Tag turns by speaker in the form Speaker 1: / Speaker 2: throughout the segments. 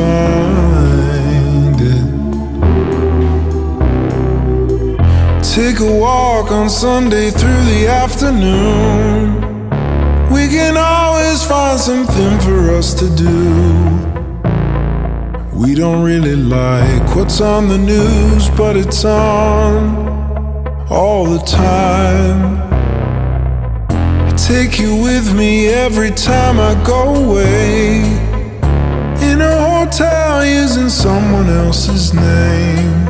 Speaker 1: find it. Take a walk on Sunday through the afternoon. We can always find something for us to do. We don't really like what's on the news, but it's on all the time. I take you with me every time I go away. In a hotel using someone else's name.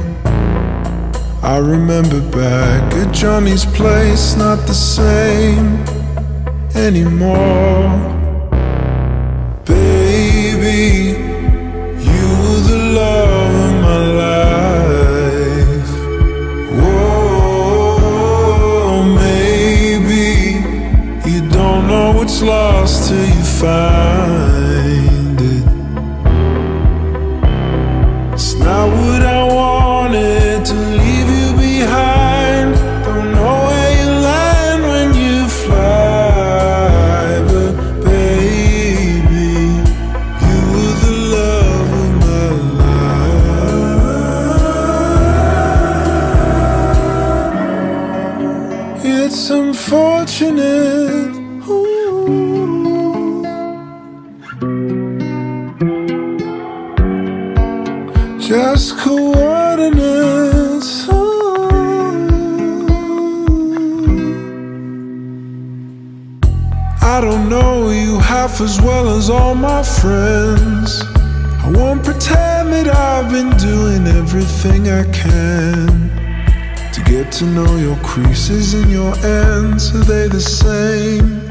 Speaker 1: I remember back at Johnny's place, not the same anymore. Unfortunate. ooh. Just coordinates. I don't know you half as well as all my friends. I won't pretend that I've been doing everything I can to get to know your creases and your ends. Are they the same?